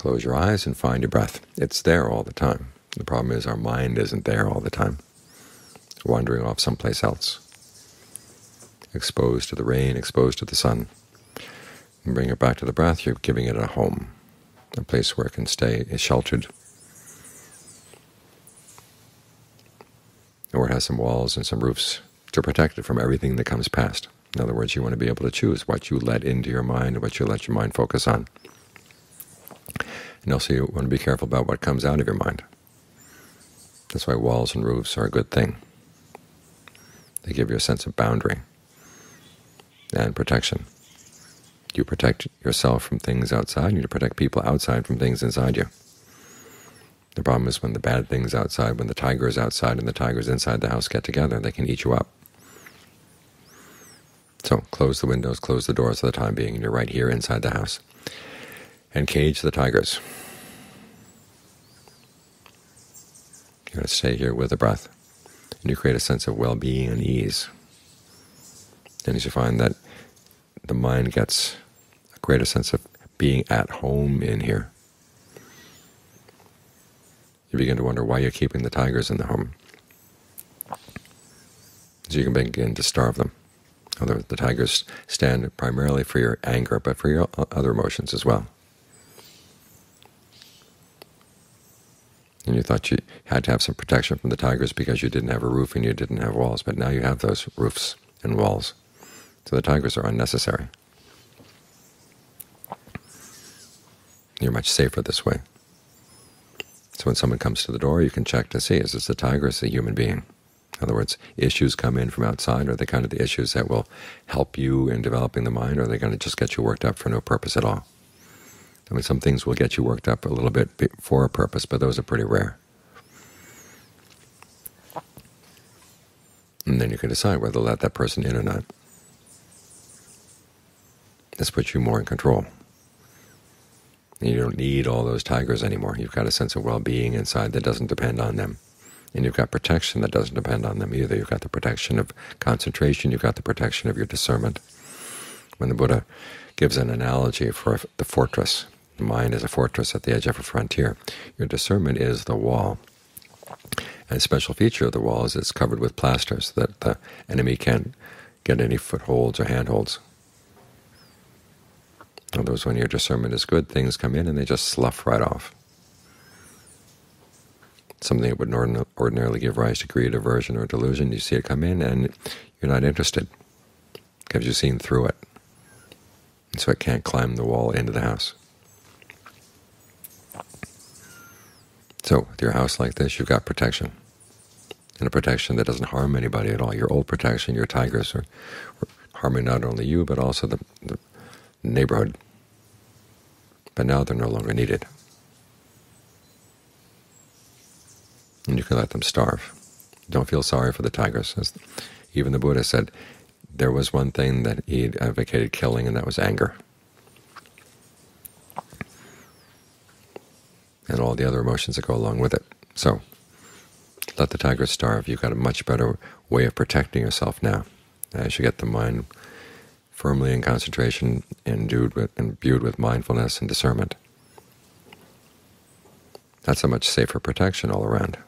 Close your eyes and find your breath. It's there all the time. The problem is our mind isn't there all the time, wandering off someplace else, exposed to the rain, exposed to the sun. And bring it back to the breath, you're giving it a home, a place where it can stay is sheltered, or it has some walls and some roofs to protect it from everything that comes past. In other words, you want to be able to choose what you let into your mind and what you let your mind focus on. And also you want to be careful about what comes out of your mind. That's why walls and roofs are a good thing. They give you a sense of boundary and protection. You protect yourself from things outside, and you protect people outside from things inside you. The problem is when the bad things outside, when the tiger is outside and the tigers inside the house get together, they can eat you up. So close the windows, close the doors for the time being, and you're right here inside the house. And cage the tigers. You're going to stay here with the breath, and you create a sense of well-being and ease. And as you find that the mind gets a greater sense of being at home in here, you begin to wonder why you're keeping the tigers in the home. So you can begin to starve them. Although the tigers stand primarily for your anger, but for your other emotions as well. And you thought you had to have some protection from the tigers because you didn't have a roof and you didn't have walls, but now you have those roofs and walls. So the tigers are unnecessary. You're much safer this way. So when someone comes to the door, you can check to see, is this a tiger or is a human being? In other words, issues come in from outside. Are they kind of the issues that will help you in developing the mind, or are they going to just get you worked up for no purpose at all? I mean, some things will get you worked up a little bit for a purpose, but those are pretty rare. And then you can decide whether to let that person in or not. This puts you more in control. You don't need all those tigers anymore. You've got a sense of well-being inside that doesn't depend on them. And you've got protection that doesn't depend on them either. You've got the protection of concentration. You've got the protection of your discernment. When the Buddha gives an analogy for the fortress, mind is a fortress at the edge of a frontier. Your discernment is the wall. And a special feature of the wall is it's covered with plaster so that the enemy can't get any footholds or handholds. In other words, when your discernment is good, things come in and they just slough right off something that would ordinarily give rise to greed, aversion, or delusion. You see it come in, and you're not interested because you've seen through it. And so it can't climb the wall into the house. So with your house like this, you've got protection, and a protection that doesn't harm anybody at all. Your old protection, your tigers, are, harming not only you, but also the, the neighborhood. But now they're no longer needed. and you can let them starve. Don't feel sorry for the tigers. As even the Buddha said there was one thing that he advocated killing, and that was anger. And all the other emotions that go along with it. So let the tiger starve. You've got a much better way of protecting yourself now as you get the mind firmly in concentration, endued with, imbued with mindfulness and discernment. That's a much safer protection all around.